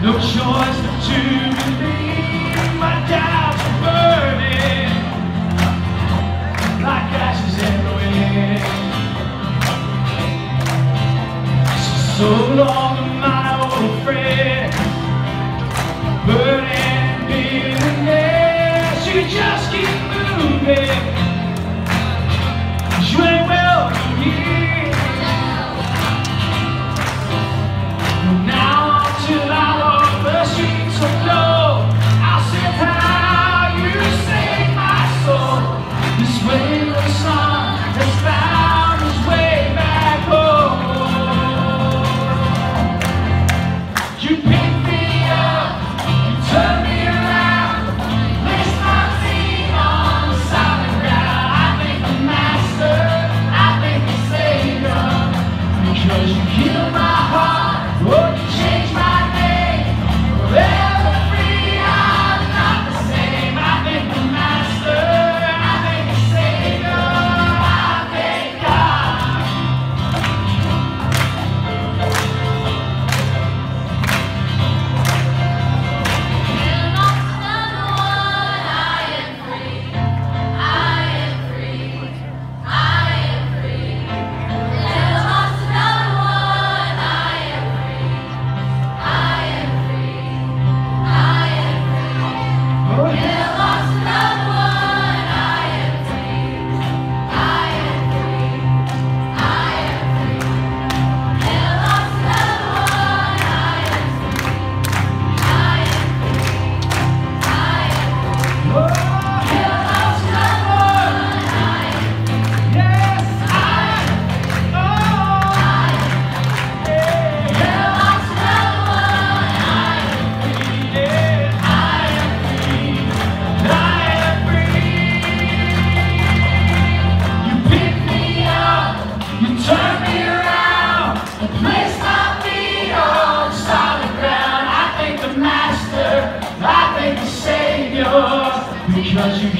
No choice but to believe my doubts are burning. Like ashes in the wind. So long my old friend Burning, being in there You just keep moving. you kill my heart. as you